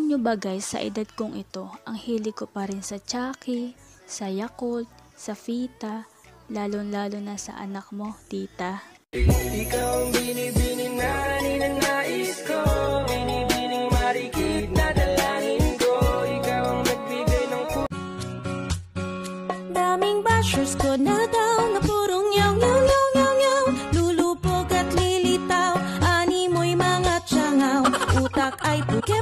nyo ba guys, sa edad kong ito, ang hili ko pa rin sa Chucky, sa Yakult, sa Fita, lalo-lalo na sa anak mo, tita. Ikaw ang binibining na ninanais ko. Binibining marikit na dalangin ko. Ikaw ang nagbigay ng Daming bashers ko na daw na purong yaw yaw yaw yaw yaw. Lulupog at lilitaw, ani mo'y mga tsangaw. Utak ay puke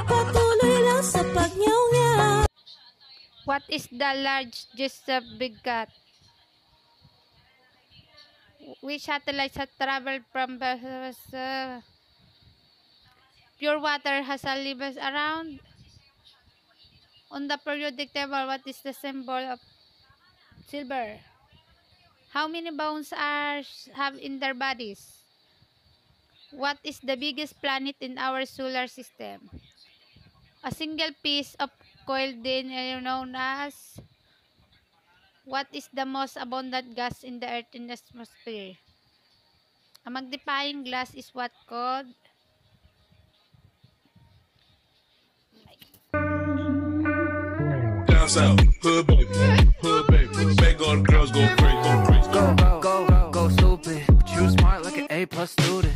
What is the largest uh, big cat? Which satellites have traveled from uh, pure water has a libas around? On the periodic table, what is the symbol of silver? How many bones are have in their bodies? What is the biggest planet in our solar system? A single piece of coal din eh, you known as what is the most abundant gas in the earth in the atmosphere? A magnifying glass is what called Down south, hood baby, hood baby, make all the girls go crazy, go go, go, go, stupid. Smart like an A plus student.